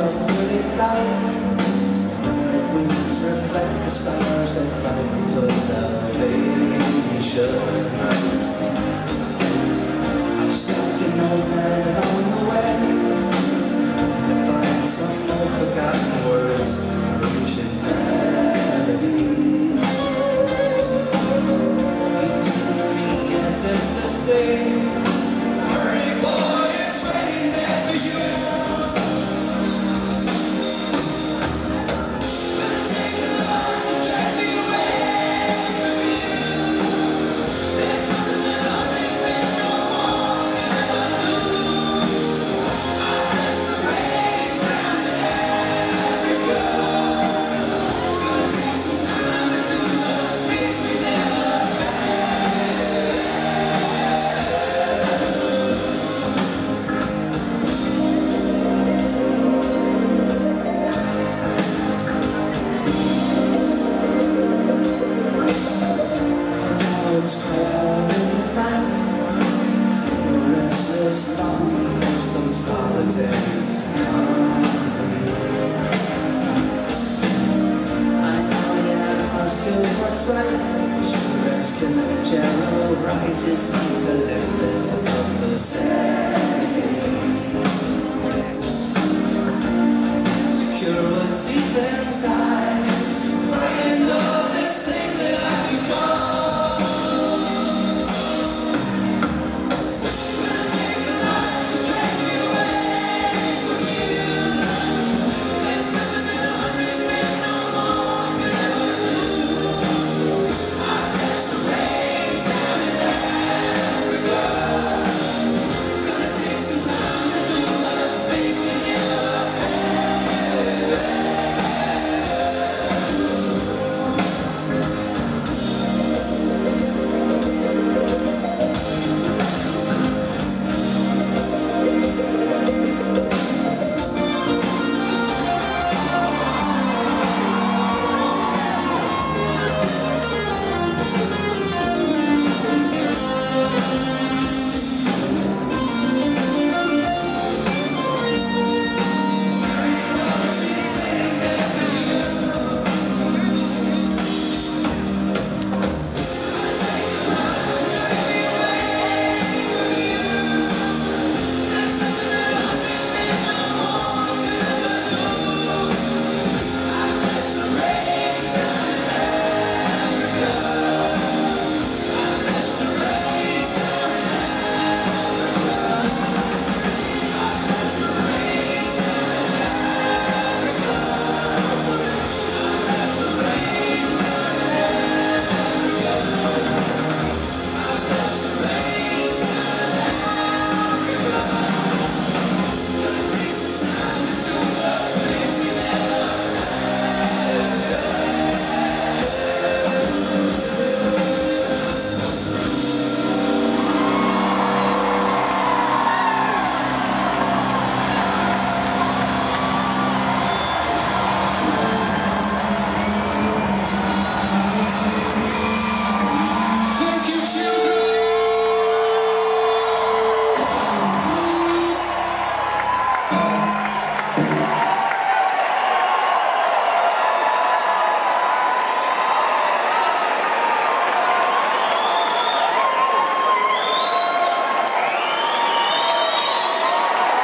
of pretty light And winds reflect the stars that light until salvation solitary company. I know that I must do what's right. Sure as Kilimanjaro rises from the limbus of the sand.